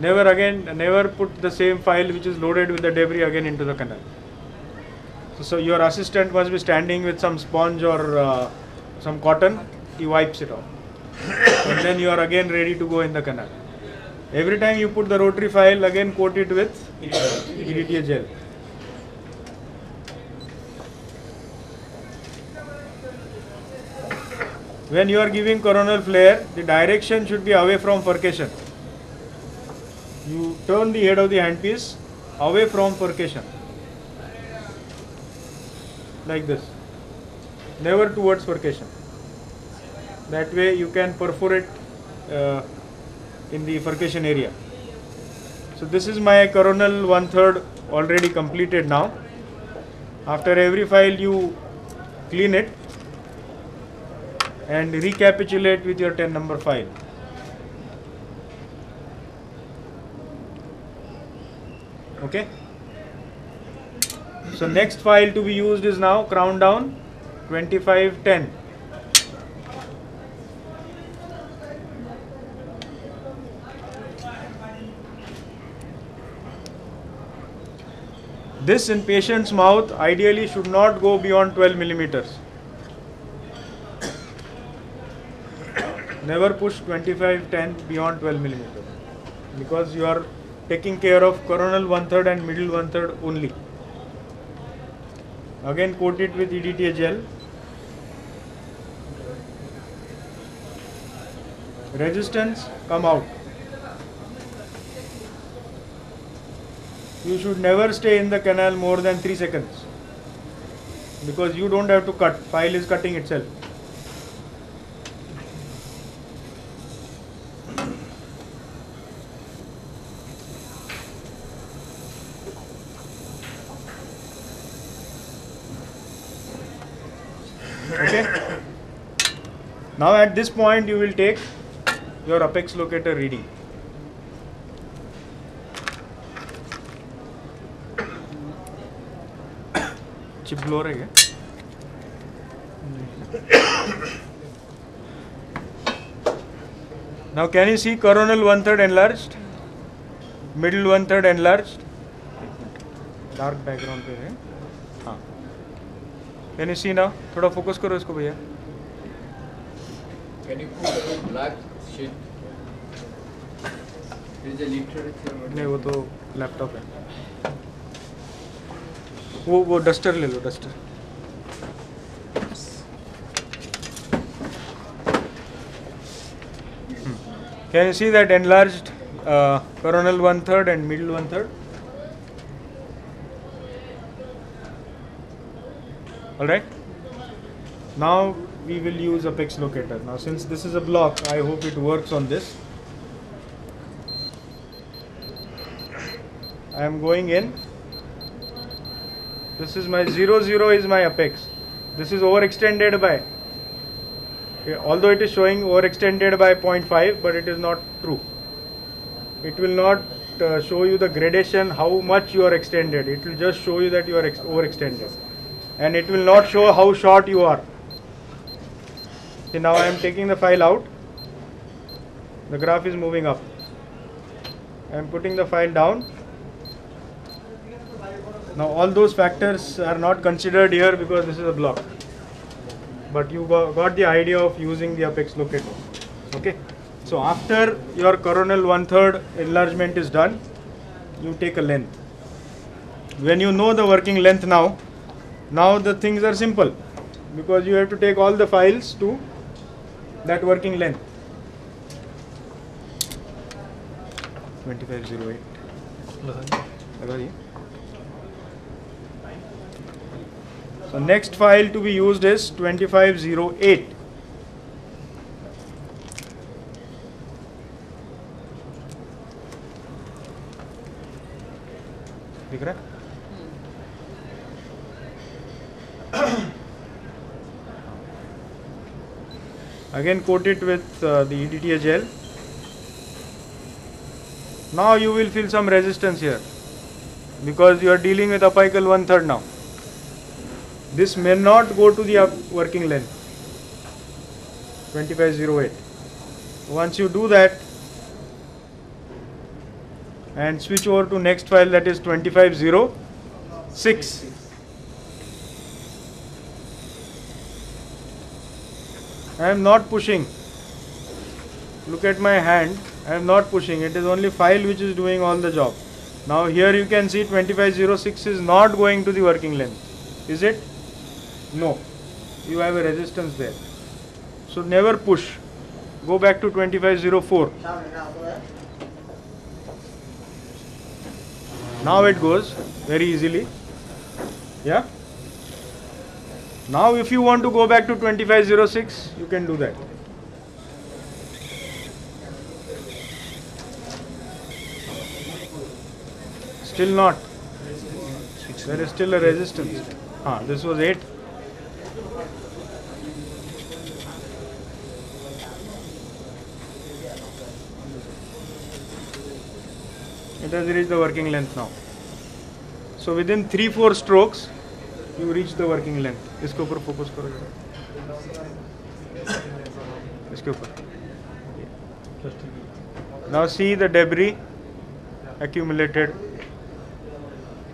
never again never put the same file which is loaded with the debris again into the canal. So, so your assistant must be standing with some sponge or uh, some cotton. He wipes it off. And then you are again ready to go in the canal. Every time you put the rotary file again coat it with EDTA gel. When you are giving coronal flare the direction should be away from furcation you turn the head of the handpiece away from furcation like this. Never towards furcation that way you can perforate uh, in the furcation area. So this is my coronal one third already completed now. After every file you clean it and recapitulate with your 10 number file okay so next file to be used is now crown down 2510 this in patient's mouth ideally should not go beyond 12 millimeters never push 25 10 beyond 12 millimeter because you are taking care of coronal one third and middle one third only. Again coat it with EDTA gel. Resistance come out. You should never stay in the canal more than 3 seconds. Because you don't have to cut. File is cutting itself Now at this point you will take your apex locator reading. chip blow rahe hai now can you see coronal 1/3 enlarged middle 1/3 enlarged dark background पे है हाँ यानी सी ना थोड़ा focus करो इसको भैया Can you put a black sheet? There is a literature. नहीं वो तो लैपटॉप है वो वो डस्टर ले लो duster Can you see that enlarged uh, coronal one third and middle one third? All right. Now we will use a apex locator. Now since this is a block, I hope it works on this. I am going in. This is my 0 0 is my apex. This is overextended by Okay, although it is showing overextended by 0.5 but it is not true it will not uh, show you the gradation how much you are extended it will just show you that you are ex- overextended and it will not show how short you are See, now I am taking the file out. The graph is moving up. I am putting the file down. Now all those factors are not considered here because this is a block. But you go- got the idea of using the apex locator. Okay? So after your coronal one third enlargement is done you take a length. When you know the working length now now the things are simple. Because you have to take all the files to that working length 2508 लगा दिए So next file to be used is 2508. दिख रहा है Again coat it with uh, the EDTA gel. Now you will feel some resistance here because you are dealing with apical one third now this may not go to the working length 2508 once you do that and switch over to next file that is 2506. I am not pushing. Look at my hand. I am not pushing. It is only file which is doing all the job. Now here you can see 2506 is not going to the working length. Is it? No. You have a resistance there. So never push. Go back to 2504. Now it goes very easily. Yeah? Now if you want to go back to 2506, you can do that. Still not. There is still a resistance. Ah, this was 8. It has reached the working length now. So within 3-4 strokes, you reach the working length. इसके ऊपर focus करो जरा. इसके ऊपर. Now see the debris accumulated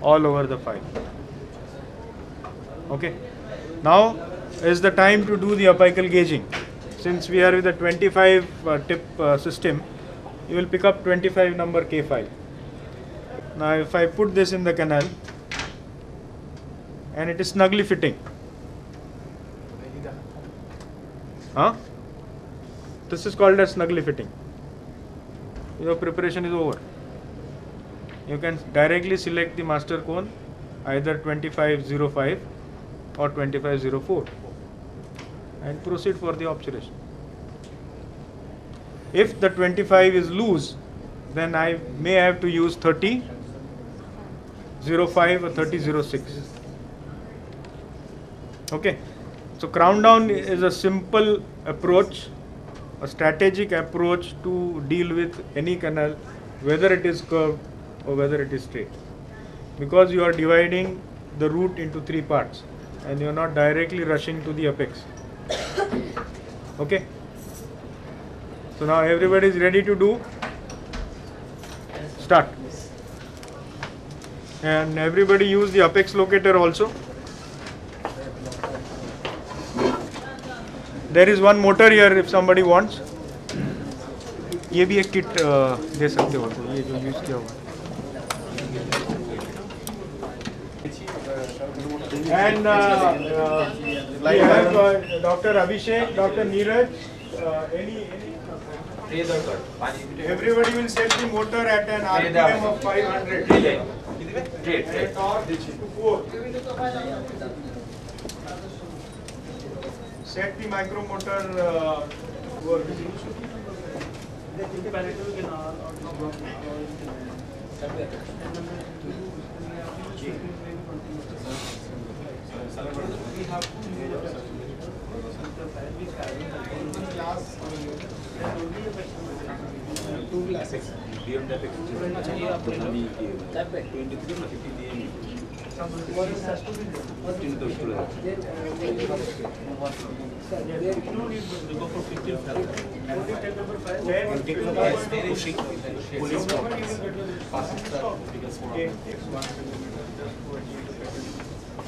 all over the file. Okay. Now is the time to do the apical gauging. Since we are with a 25 uh, tip uh, system, you will pick up 25 number K file. Now if I put this in the canal and it is snugly fitting. Huh? This is called as snugly fitting. Your preparation is over. You can directly select the master cone either 2505 or 2504 and proceed for the obturation. If the 25 is loose, then I may have to use 30 05 or 3006. Okay, so crown down is a simple approach, a strategic approach to deal with any canal, whether it is curved or whether it is straight, because you are dividing the root into three parts and you are not directly rushing to the apex. Okay, so now everybody is ready to do. Start. And everybody use the apex locator also. There is one motor ear if somebody wants ये भी एक kit दे सकते हो ये जो use किया हुआ and doctor Abhishek doctor Neeraj any Everybody will set the motor at an RPM of 500. Relay. Relay. Relay. Relay. Relay. Relay. Relay. Relay. set the micro motor uh, working. We have to measure one class two classes. BMW 23 or 50 BMW.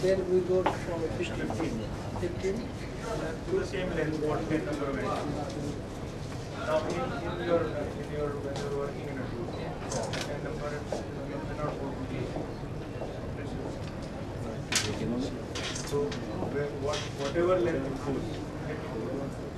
There we go from 15. 15. to the same length, what value. Now, in, your, in your, when you're working in a tool, can number, whatever length it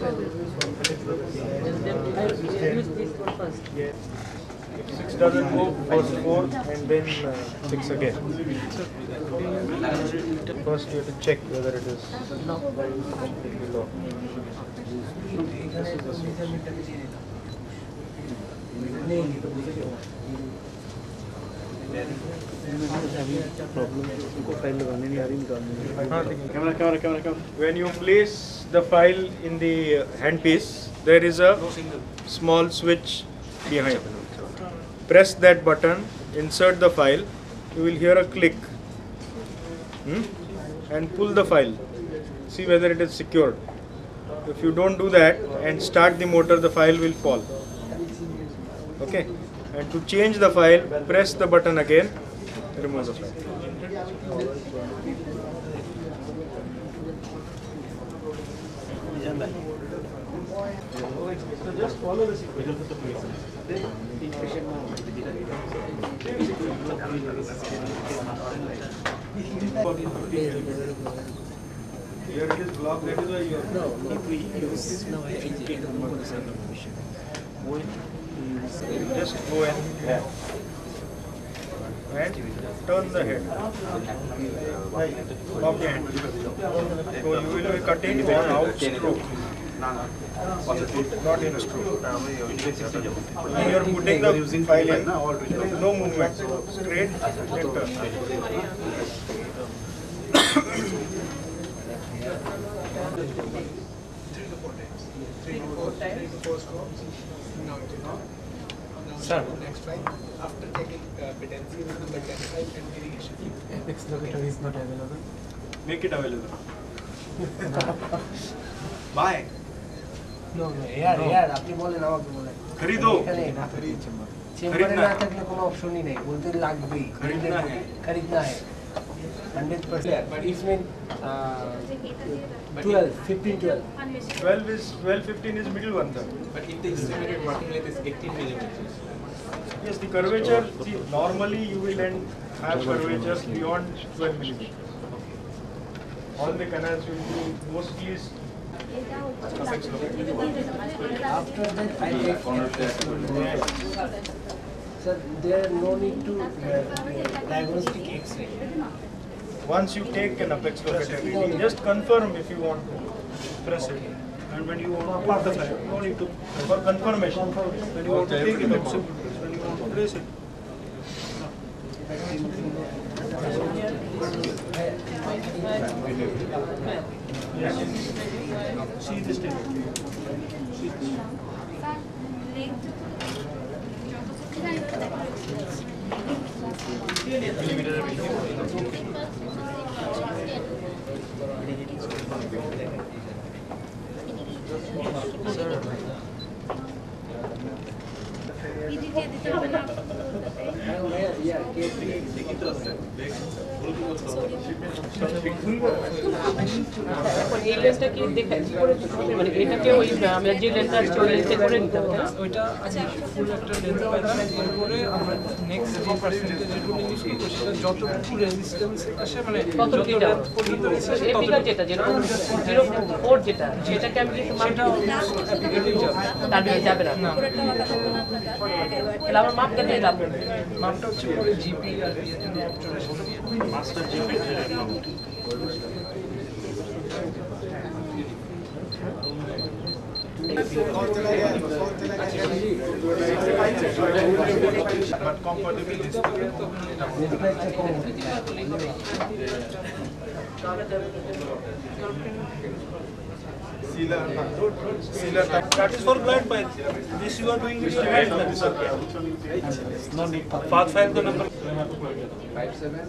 goes. Just Six doesn't first four, and then uh, six again. First, you have to check whether it is lock. When you place the file in the handpiece, there is a small switch behind. Press that button, insert the file, you will hear a click. Hmm? And pull the file. See whether it is secured. If you don't do that and start the motor, the file will fall. Okay? And to change the file, press the button again, remove the file. So just follow the sequence. Here it is blocked, that is why you are. No, if we use now I indicate the number of information. Just go in and turn the head. The hand. So you will be cutting on out stroke. Not in stroke. When you are putting the file in, there is no movement. Straight and turn. Sir. Next slide. After taking uh, patency, number 10 slide and irrigation. Apex locator is not available. Make it available. Why? No, no, air air আপনি বলেন আমাকে বলেন खरीदो এখানে না চেম্বারে खरीदना না है। থাকলে কোনো অপশনই নেই বলতে লাগবেই खरीदना है। खरीदना है 100% but it's mean uh, 12 15 12 12 is 12 15 is middle one sir. But if the estimated working length is 18 millimeters, Yes, the curvature, see, normally you will end, have curvatures beyond 12 millimeter. All the canals will be mostly s- after that I take sir there no need to uh, diagnostic x-ray once you take an apex locator reading, just confirm if you want to press it. And when you want to the file, no need to, for confirmation. When you want to take it, when you want to press it. Sir. এখন এই লেন্সটা কি দেখে করে মানে এটাকে ওই আমরা যে লেন্সটা আছে ওই লেন্সে করে নিতে হবে ওইটা ফুল একটা লেন্স পাইলাম এরপরে আমরা নেক্সট যে পার্সেন্টেজেরগুলো ইউজ করব সেটা যতটুকু রেজিস্ট্যান্স আসে মানে যত পর্যন্ত যেটা যেরকম জিরো ফোর যেটা সেটাকে আমি কিন্তু মাপ সেটা অ্যাপ্লিকেটেই যাবে। তার বেশি যাবে না? না তাহলে আমার মাপ কেটে লাভ মাপটা হচ্ছে পরে জিপি আর ইয়েতে মাপ Thank you. But comfortable is Sealer, sealer. That is for blind piles. This you are doing it right now. No need. Path file the number. Five seven.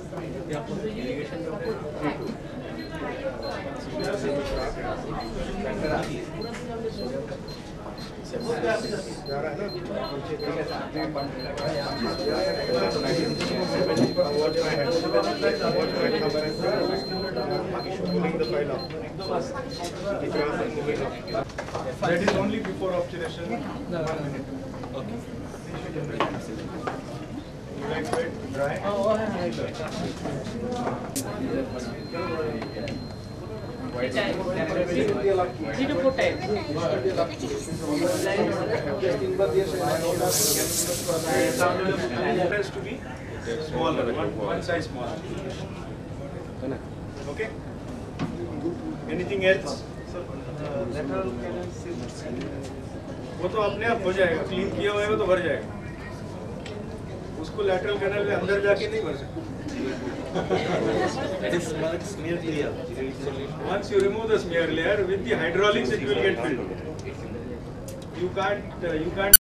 That is only before obturation. One minute. Okay. You like wet, dry? वो तो अपने आप हो जाएगा clean किया हुआ है वो तो भर जाएगा उसको लेटरल कैनल में अंदर जाके नहीं भर सकते That is smart smear clear. Once you remove the smear layer, with the hydraulics it will get filled. You can't, uh, you can't